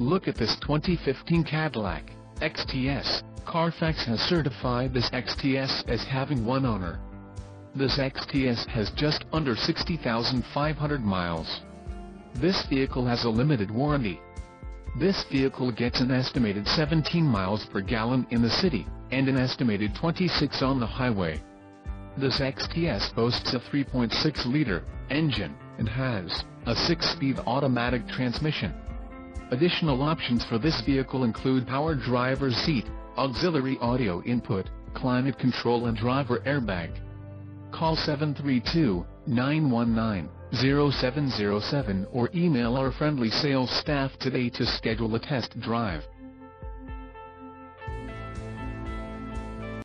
Look at this 2015 Cadillac XTS. Carfax has certified this XTS as having one owner. This XTS has just under 60,500 miles. This vehicle has a limited warranty. This vehicle gets an estimated 17 miles per gallon in the city, and an estimated 26 on the highway. This XTS boasts a 3.6-liter engine, and has a 6-speed automatic transmission. Additional options for this vehicle include power driver's seat, auxiliary audio input, climate control and driver airbag. Call 732-919-0707 or email our friendly sales staff today to schedule a test drive.